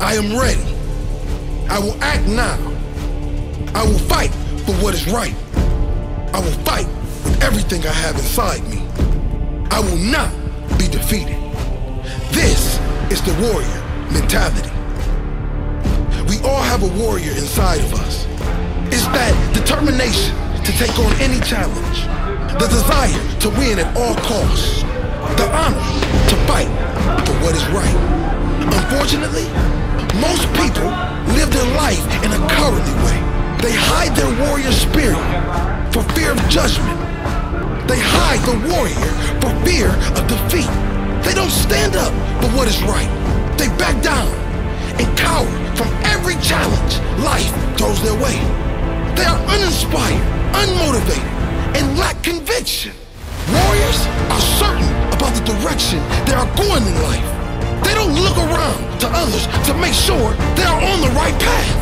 I am ready. I will act now. I will fight for what is right. I will fight with everything I have inside me. I will not be defeated. This is the warrior mentality. We all have a warrior inside of us. It's that determination to take on any challenge, the desire to win at all costs, the honor to fight for what is right. Unfortunately, most people live their life in a cowardly way. They hide their warrior spirit for fear of judgment. They hide the warrior for fear of defeat. They don't stand up for what is right. They back down and cower from every challenge life throws their way. They are uninspired, unmotivated, and lack conviction. Warriors are certain about the direction they are going in life. Others to make sure they are on the right path.